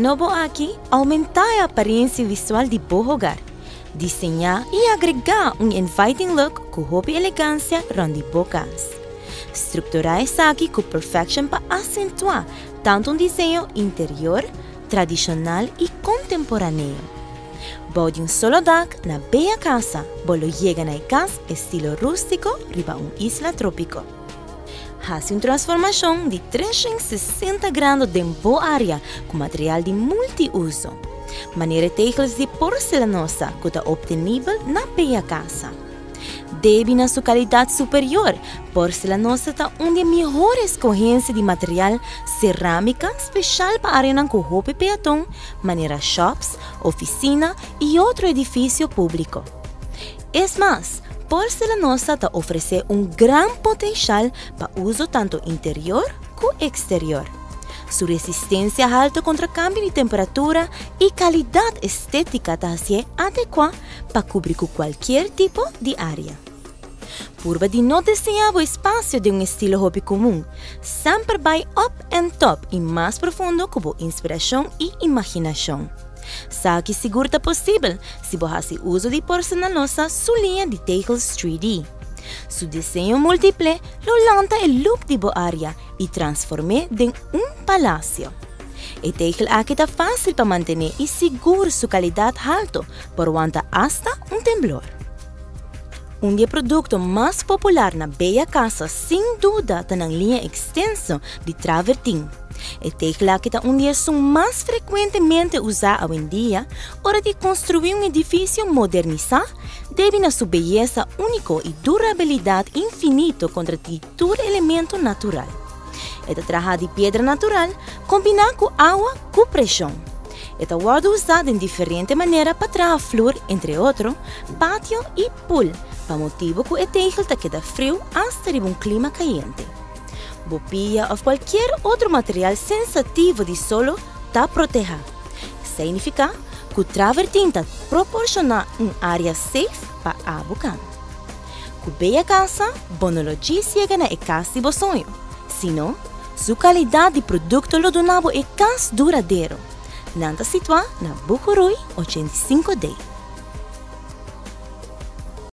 Novo aqui, aumentar a aparência visual de bom hogar, desenhar e agregar um inviting look com roupa e elegância onde bocas. Estruturar essa aqui com perfection para acentuar tanto um desenho interior, tradicional e contemporâneo. Bode um solo dak na bella casa, bolo llega na casa estilo rústico riba um isla trópico. Hace uma transformação de 360 graus de boa área com material de multiuso. Maneira tegels de porcelanosa que está obtenível na bella casa. Deve na sua qualidade superior, porcelanosa está uma das melhores escorrências de material cerâmica especial para arena com roupa e peatão, shops, oficina e outro edifício público. É mais, porcelanosa está oferece um grande potencial para uso tanto interior como exterior. Sua resistência alta contra cambio de temperatura e qualidade estética está se adequada para cobrir qualquer tipo de área. Purba de não desenhar o espaço de um estilo hobby comum, sempre vai up and top e mais profundo com inspiração e imaginação. Seguro é possível se você uso de porcelanosa sua linha de tegels 3D. Su desenho múltiple lo lanta el look de boa área e transforma em um palácio. E tegel aqui está fácil para manter e seguro sua qualidade alto, por aguanta hasta um temblor. Um dos produtos mais populares na Bella Casa, sem dúvida, está na linha extensa de travertin. E tecla que está dia são mais frequentemente usados hoje em dia, hora de construir um edifício modernizado, deve na sua beleza única e durabilidade infinita contra todo elemento natural. Esta traja de pedra natural combina com água com pressão. Esta pode usada em diferentes maneiras para trazer flor, entre outros, pátio e pool, para motivo que o tejel te queda frio hasta de um clima caliente. Bopia ou qualquer outro material sensativo de solo está protegido. Significa que o travertin está proporciona uma área safe para a bucan. Com bem casa, bonologia chega na casa de sonho. Senão, sua qualidade de produto lo donavo é mais duradouro. Nanta situa na Bucurui 85D.